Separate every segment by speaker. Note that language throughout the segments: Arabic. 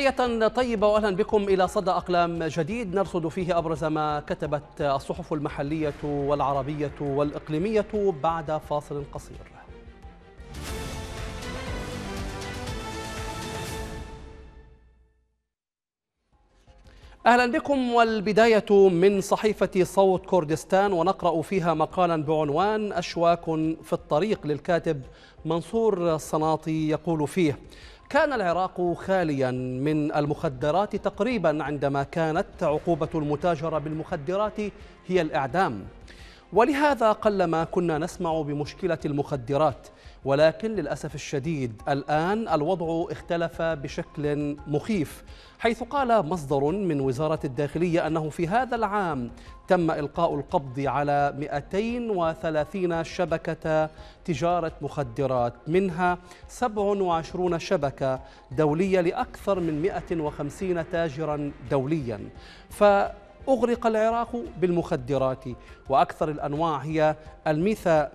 Speaker 1: تحية طيبة وأهلا بكم إلى صدى أقلام جديد نرصد فيه أبرز ما كتبت الصحف المحلية والعربية والإقليمية بعد فاصل قصير. أهلا بكم والبداية من صحيفة صوت كردستان ونقرأ فيها مقالا بعنوان أشواك في الطريق للكاتب منصور الصناطي يقول فيه كان العراق خاليا من المخدرات تقريبا عندما كانت عقوبة المتاجرة بالمخدرات هي الإعدام. ولهذا قلما كنا نسمع بمشكلة المخدرات. ولكن للأسف الشديد الآن الوضع اختلف بشكل مخيف حيث قال مصدر من وزارة الداخلية أنه في هذا العام تم إلقاء القبض على 230 شبكة تجارة مخدرات منها 27 شبكة دولية لأكثر من 150 تاجرا دوليا. ف أغرق العراق بالمخدرات وأكثر الأنواع هي الميثا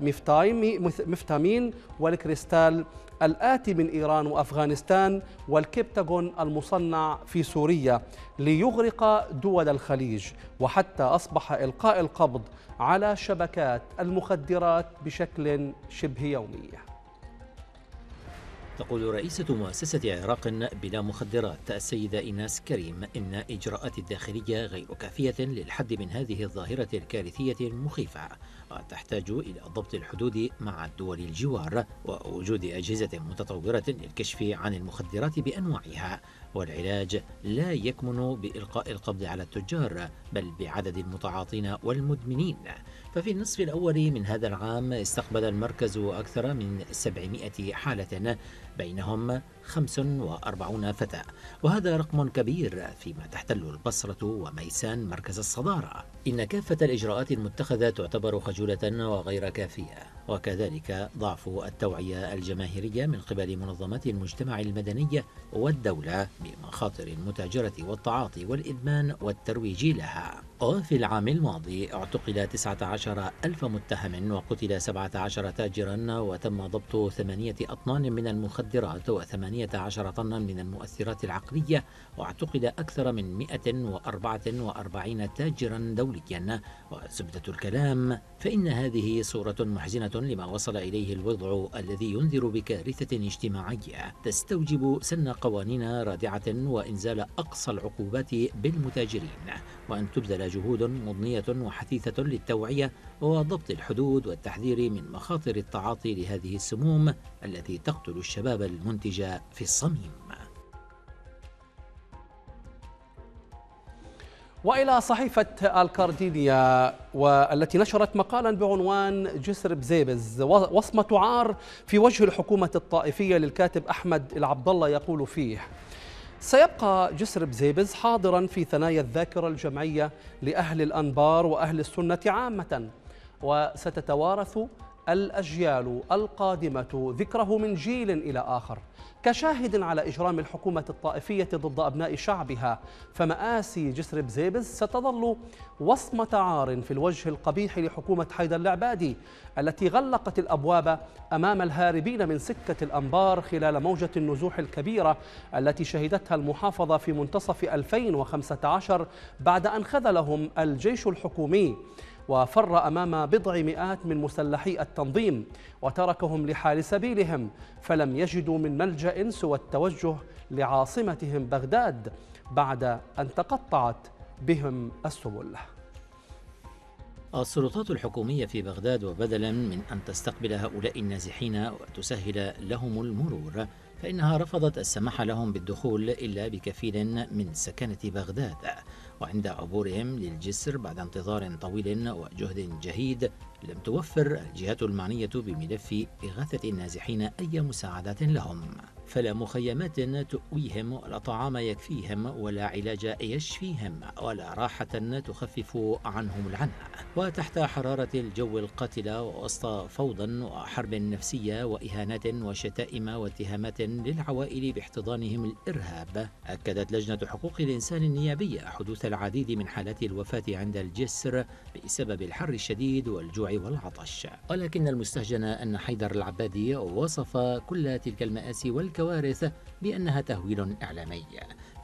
Speaker 1: مفتامين والكريستال الآتي من إيران وأفغانستان والكبتاغون المصنع في سوريا ليغرق دول الخليج. وحتى أصبح إلقاء القبض على شبكات المخدرات بشكل شبه يومي.
Speaker 2: تقول رئيسة مؤسسة عراق بلا مخدرات السيدة إيناس كريم إن إجراءات الداخلية غير كافية للحد من هذه الظاهرة الكارثية المخيفة. وتحتاج إلى ضبط الحدود مع الدول الجوار ووجود أجهزة متطورة للكشف عن المخدرات بأنواعها. والعلاج لا يكمن بإلقاء القبض على التجار بل بعدد المتعاطين والمدمنين. ففي النصف الأول من هذا العام استقبل المركز أكثر من 700 حالة بينهم 45 فتاة وهذا رقم كبير فيما تحتل البصرة وميسان مركز الصدارة. إن كافة الإجراءات المتخذة تعتبر خجولة وغير كافية. وكذلك ضعف التوعية الجماهيرية من قبل منظمات المجتمع المدني والدولة بمخاطر المتاجرة والتعاطي والإدمان والترويج لها. وفي العام الماضي اعتقل 19 ألف متهم وقتل 17 تاجرا وتم ضبط ثمانية أطنان من المخدرات وثمانية عشر طنا من المؤثرات العقلية واعتقل أكثر من 144 تاجرا دوليا. وزبدة الكلام فإن هذه صورة محزنة لما وصل إليه الوضع الذي ينذر بكارثة اجتماعية. تستوجب سن قوانين رادعة وإنزال أقصى العقوبات بالمتاجرين. وأن تبذل جهود مضنية وحثيثة للتوعية وضبط الحدود والتحذير من مخاطر التعاطي لهذه السموم التي تقتل الشباب المنتج في الصميم.
Speaker 1: وإلى صحيفة الكاردينيا والتي نشرت مقالا بعنوان جسر بزيبز وصمة عار في وجه الحكومة الطائفية للكاتب أحمد العبد الله يقول فيه سيبقى جسر بزيبز حاضرا في ثنايا الذاكرة الجمعية لأهل الأنبار وأهل السنة عامة وستتوارث الأجيال القادمة ذكره من جيل إلى آخر. كشاهد على إجرام الحكومة الطائفية ضد أبناء شعبها فمآسي جسر بزيبز ستظل وصمة عار في الوجه القبيح لحكومة حيدر العبادي التي غلقت الأبواب أمام الهاربين من سكة الأنبار خلال موجة النزوح الكبيرة التي شهدتها المحافظة في منتصف 2015 بعد أن خذلهم الجيش الحكومي. وفر أمام بضع مئات من مسلحي التنظيم وتركهم لحال سبيلهم فلم يجدوا من ملجأ سوى التوجه لعاصمتهم بغداد بعد أن تقطعت بهم السبل.
Speaker 2: السلطات الحكومية في بغداد وبدلا من أن تستقبل هؤلاء النازحين وتسهل لهم المرور فإنها رفضت السماح لهم بالدخول إلا بكفيل من سكنة بغداد. وعند عبورهم للجسر بعد انتظار طويل وجهد جهيد لم توفر الجهات المعنية بملف إغاثة النازحين أي مساعدات لهم. فلا مخيمات تؤويهم ولا طعام يكفيهم ولا علاج يشفيهم ولا راحة تخفف عنهم العناء. وتحت حرارة الجو القاتلة ووسط فوضى وحرب نفسية وإهانات وشتائم واتهامات للعوائل باحتضانهم الإرهاب أكدت لجنة حقوق الإنسان النيابية حدوث العديد من حالات الوفاة عند الجسر بسبب الحر الشديد والجوع والعطش. ولكن المستهجن أن حيدر العبادي وصف كل تلك المآسي والكوارث بأنها تهويل إعلامي.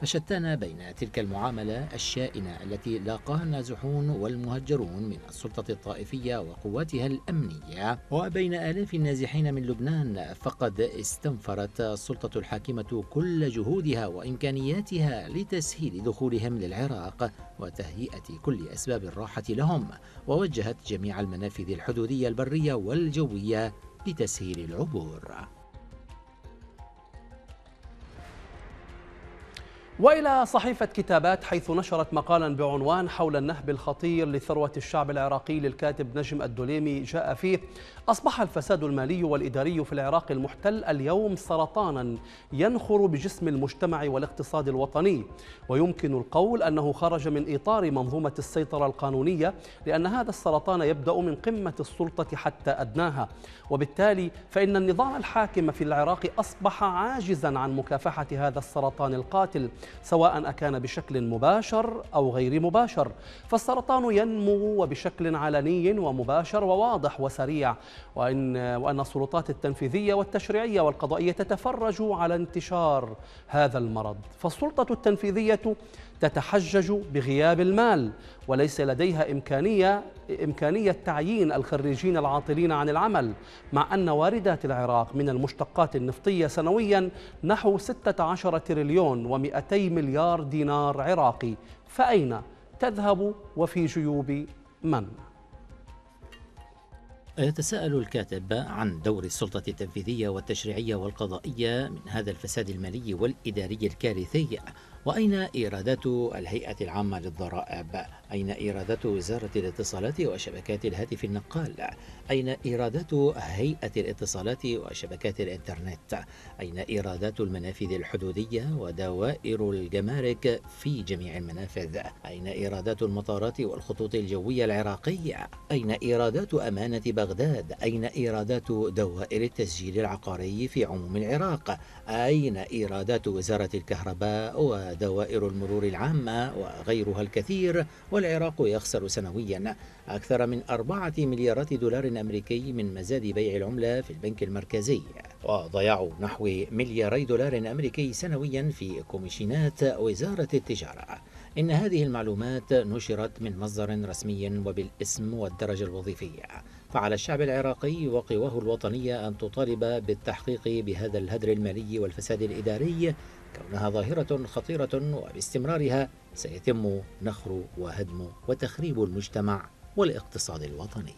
Speaker 2: فشتان بين تلك المعاملة الشائنة التي لاقاها النازحون والمهجرون من السلطة الطائفية وقواتها الأمنية. وبين آلاف النازحين من لبنان فقد استنفرت السلطة الحاكمة كل جهودها وإمكانياتها لتسهيل دخولهم للعراق وتهيئة كل أسباب الراحة لهم. ووجهت جميع المنافذ الحدودية البرية والجوية لتسهيل العبور.
Speaker 1: وإلى صحيفة كتابات حيث نشرت مقالا بعنوان حول النهب الخطير لثروة الشعب العراقي للكاتب نجم الدليمي جاء فيه. أصبح الفساد المالي والإداري في العراق المحتل اليوم سرطانا ينخر بجسم المجتمع والاقتصاد الوطني. ويمكن القول أنه خرج من إطار منظومة السيطرة القانونية لأن هذا السرطان يبدأ من قمة السلطة حتى أدناها. وبالتالي فإن النظام الحاكم في العراق أصبح عاجزا عن مكافحة هذا السرطان القاتل. سواء أكان بشكل مباشر أو غير مباشر. فالسرطان ينمو وبشكل علني ومباشر وواضح وسريع وإن, وأن السلطات التنفيذية والتشريعية والقضائية تتفرج على انتشار هذا المرض. فالسلطة التنفيذية تتحجج بغياب المال وليس لديها إمكانية إمكانية تعيين الخريجين العاطلين عن العمل مع أن واردات العراق من المشتقات النفطية سنويا نحو 16 تريليون و200 مليار دينار عراقي فأين تذهب وفي جيوب من؟
Speaker 2: يتساءل الكاتب عن دور السلطة التنفيذية والتشريعية والقضائية من هذا الفساد المالي والإداري الكارثي وأين إيرادات الهيئة العامة للضرائب؟ أين إيرادات وزارة الاتصالات وشبكات الهاتف النقال؟ أين إيرادات هيئة الاتصالات وشبكات الإنترنت؟ أين إيرادات المنافذ الحدودية ودوائر الجمارك في جميع المنافذ؟ أين إيرادات المطارات والخطوط الجوية العراقية؟ أين إيرادات أمانة بغداد؟ أين إيرادات دوائر التسجيل العقاري في عموم العراق؟ أين إيرادات وزارة الكهرباء ودوائر المرور العامة وغيرها الكثير والعراق يخسر سنويا أكثر من أربعة مليارات دولار أمريكي من مزاد بيع العملة في البنك المركزي وضياع نحو ملياري دولار أمريكي سنويا في كوميشنات وزارة التجارة. إن هذه المعلومات نشرت من مصدر رسمي وبالاسم والدرجة الوظيفية. فعلى الشعب العراقي وقواه الوطنية أن تطالب بالتحقيق بهذا الهدر المالي والفساد الإداري كونها ظاهرة خطيرة وباستمرارها سيتم نخر وهدم وتخريب المجتمع والاقتصاد الوطني.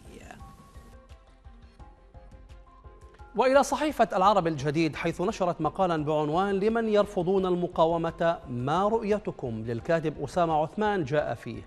Speaker 1: وإلى صحيفة العرب الجديد حيث نشرت مقالا بعنوان لمن يرفضون المقاومة ما رؤيتكم؟ للكاتب أسامة عثمان جاء فيه.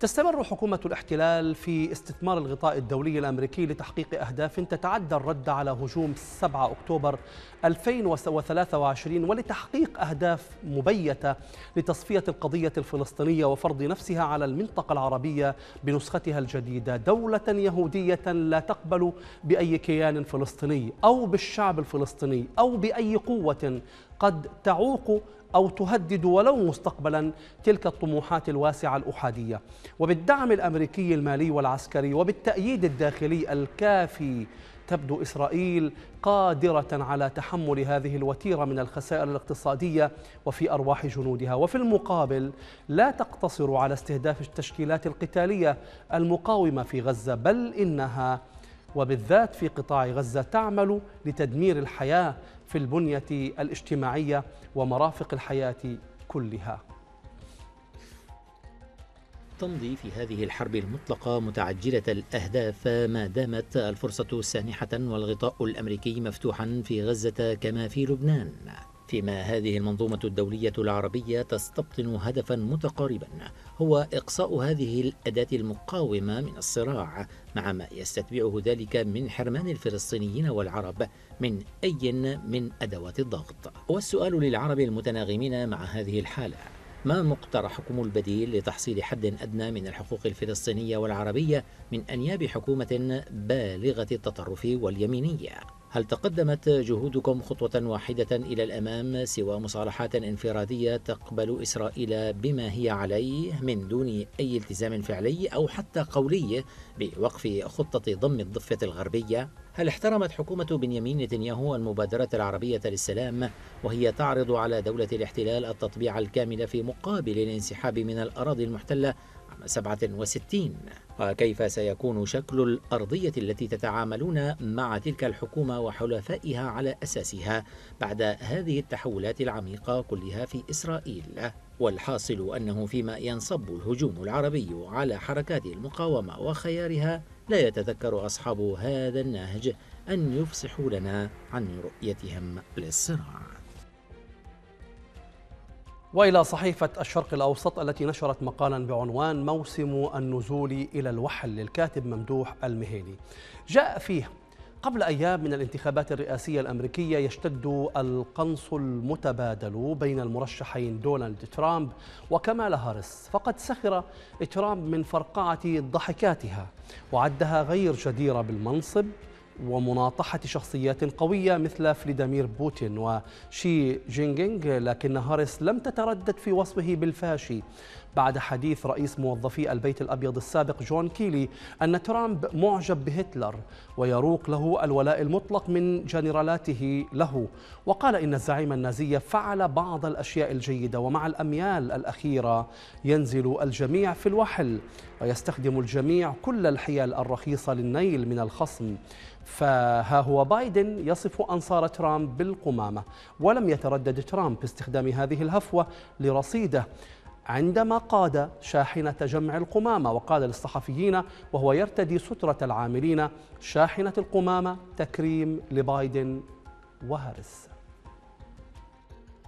Speaker 1: تستمر حكومة الاحتلال في استثمار الغطاء الدولي الأمريكي لتحقيق أهداف تتعدى الرد على هجوم 7 أكتوبر 2023 ولتحقيق أهداف مبيتة لتصفية القضية الفلسطينية وفرض نفسها على المنطقة العربية بنسختها الجديدة. دولة يهودية لا تقبل بأي كيان فلسطيني أو بالشعب الفلسطيني أو بأي قوة قد تعوق أو تهدد ولو مستقبلا تلك الطموحات الواسعة الأحادية. وبالدعم الأمريكي المالي والعسكري وبالتأييد الداخلي الكافي تبدو إسرائيل قادرة على تحمل هذه الوتيرة من الخسائر الاقتصادية وفي أرواح جنودها. وفي المقابل لا تقتصر على استهداف التشكيلات القتالية المقاومة في غزة بل إنها وبالذات في قطاع غزة تعمل لتدمير الحياة في البنية الاجتماعية ومرافق الحياة كلها.
Speaker 2: تمضي في هذه الحرب المطلقة متعجلة الأهداف ما دامت الفرصة سانحة والغطاء الأمريكي مفتوحا في غزة كما في لبنان. فيما هذه المنظومة الدولية العربية تستبطن هدفا متقاربا هو إقصاء هذه الأداة المقاومة من الصراع مع ما يستتبعه ذلك من حرمان الفلسطينيين والعرب من أي من أدوات الضغط والسؤال للعرب المتناغمين مع هذه الحالة ما مقترحكم البديل لتحصيل حد أدنى من الحقوق الفلسطينية والعربية من أنياب حكومة بالغة التطرف واليمينية؟ هل تقدمت جهودكم خطوة واحدة إلى الأمام سوى مصالحات انفرادية تقبل إسرائيل بما هي عليه من دون أي التزام فعلي أو حتى قولي بوقف خطة ضم الضفة الغربية؟ هل احترمت حكومة بنيامين نتنياهو المبادرة العربية للسلام وهي تعرض على دولة الاحتلال التطبيع الكامل في مقابل الانسحاب من الأراضي المحتلة 67 وكيف سيكون شكل الأرضية التي تتعاملون مع تلك الحكومة وحلفائها على أساسها بعد هذه التحولات العميقة كلها في إسرائيل؟ والحاصل أنه فيما ينصب الهجوم العربي على حركات المقاومة وخيارها لا يتذكر أصحاب هذا النهج أن يفصحوا لنا عن رؤيتهم للصراع.
Speaker 1: وإلى صحيفة الشرق الأوسط التي نشرت مقالا بعنوان موسم النزول إلى الوحل للكاتب ممدوح المهيلي. جاء فيه قبل أيام من الانتخابات الرئاسية الأمريكية يشتد القنص المتبادل بين المرشحين دونالد ترامب وكمالا هاريس. فقد سخر ترامب من فرقعة ضحكاتها وعدها غير جديرة بالمنصب ومناطحة شخصيات قوية مثل فلاديمير بوتين وشي جين بينغ لكن هاريس لم تتردد في وصفه بالفاشي. بعد حديث رئيس موظفي البيت الأبيض السابق جون كيلي أن ترامب معجب بهتلر ويروق له الولاء المطلق من جنرالاته له. وقال إن الزعيم النازي فعل بعض الأشياء الجيدة ومع الأميال الأخيرة ينزل الجميع في الوحل ويستخدم الجميع كل الحيل الرخيصة للنيل من الخصم. فها هو بايدن يصف أنصار ترامب بالقمامة ولم يتردد ترامب باستخدام هذه الهفوة لرصيده. عندما قاد شاحنة جمع القمامة وقال للصحفيين وهو يرتدي سترة العاملين شاحنة القمامة تكريم لبايدن وهارس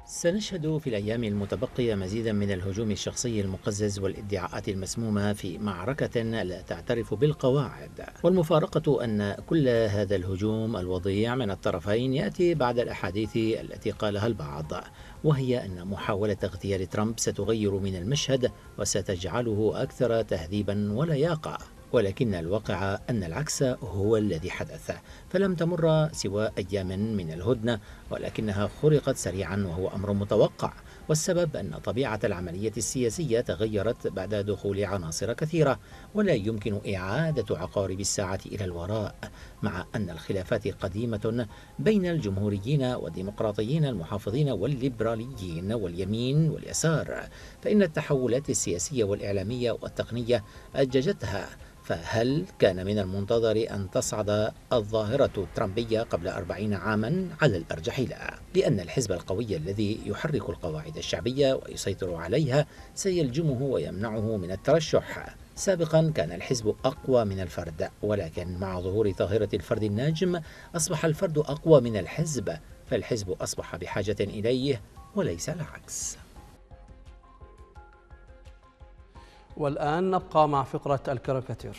Speaker 2: سنشهد في الأيام المتبقية مزيدا من الهجوم الشخصي المقزز والادعاءات المسمومة في معركة لا تعترف بالقواعد. والمفارقة أن كل هذا الهجوم الوضيع من الطرفين يأتي بعد الأحاديث التي قالها البعض وهي أن محاولة اغتيال ترامب ستغير من المشهد وستجعله أكثر تهذيبا ولياقة ولكن الواقع أن العكس هو الذي حدث فلم تمر سوى أيام من الهدنة ولكنها خرقت سريعا وهو أمر متوقع والسبب أن طبيعة العملية السياسية تغيرت بعد دخول عناصر كثيرة ولا يمكن إعادة عقارب الساعة إلى الوراء مع أن الخلافات قديمة بين الجمهوريين والديمقراطيين المحافظين والليبراليين واليمين واليسار فإن التحولات السياسية والإعلامية والتقنية أججتها فهل كان من المنتظر أن تصعد الظاهرة الترامبية قبل أربعين عاما على الأرجح؟ لا لأن الحزب القوي الذي يحرك القواعد الشعبية ويسيطر عليها سيلجمه ويمنعه من الترشح. سابقا كان الحزب أقوى من الفرد ولكن مع ظهور ظاهرة الفرد الناجم أصبح الفرد أقوى من الحزب فالحزب أصبح بحاجة إليه وليس العكس.
Speaker 1: والآن نبقى مع فقرة الكاريكاتير.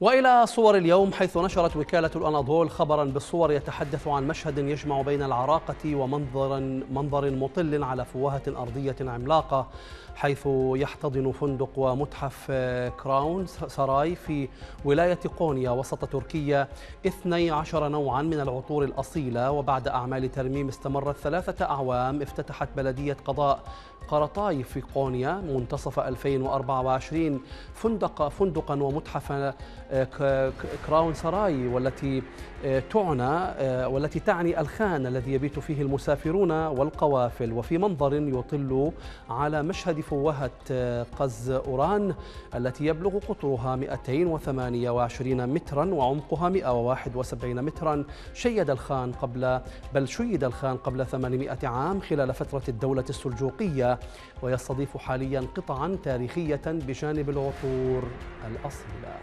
Speaker 1: وإلى صور اليوم حيث نشرت وكالة الأناضول خبرا بالصور يتحدث عن مشهد يجمع بين العراقة ومنظر منظر مطل على فوهه أرضية عملاقة حيث يحتضن فندق ومتحف كراون سراي في ولاية قونيا وسط تركيا 12 نوعا من العطور الأصيلة. وبعد أعمال ترميم استمرت ثلاثة أعوام افتتحت بلدية قضاء قرطاي في قونيا منتصف 2024 فندق فندقا ومتحفا آه، كراون سراي والتي آه، تعنى آه، والتي تعني الخان الذي يبيت فيه المسافرون والقوافل. وفي منظر يطل على مشهد فوهة قز أوران التي يبلغ قطرها 228 مترا وعمقها 171 مترا. شيد الخان قبل بل شيد الخان قبل 800 عام خلال فترة الدولة السلجوقية. ويستضيف حاليا قطعا تاريخية بجانب العطور الأصيلة.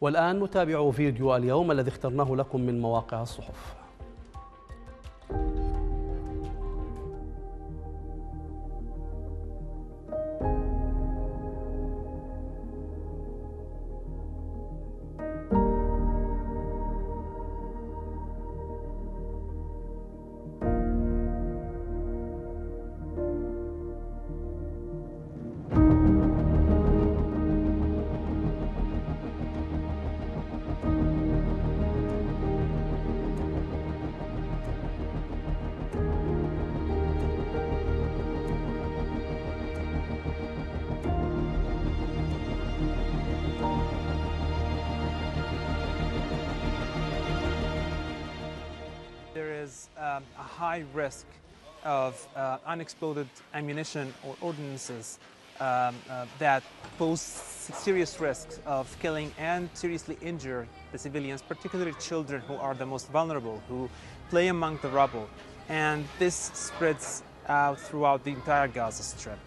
Speaker 1: والآن نتابع فيديو اليوم الذي اخترناه لكم من مواقع الصحف.
Speaker 3: Um, a high risk of uh, unexploded ammunition or ordinances um, uh, that pose serious risks of killing and seriously injure the civilians, particularly children who are the most vulnerable, who play among the rubble. And this spreads out throughout the entire Gaza Strip.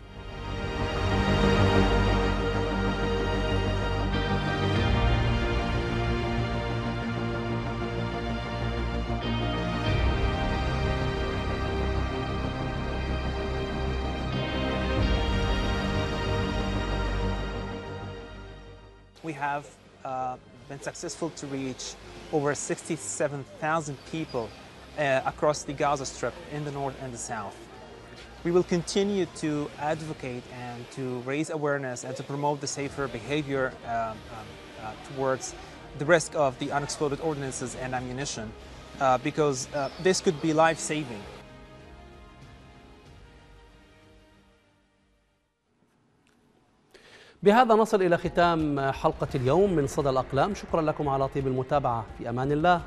Speaker 3: We have uh, been successful to reach over 67,000 people uh, across the Gaza Strip in the north and the south. We will continue to advocate and to raise awareness and to promote the safer behavior um, um, uh, towards the risk of the unexploded ordinances and ammunition uh, because uh, this could be life-saving.
Speaker 1: بهذا نصل إلى ختام حلقة اليوم من صدى الأقلام. شكرا لكم على طيب المتابعة. في أمان الله.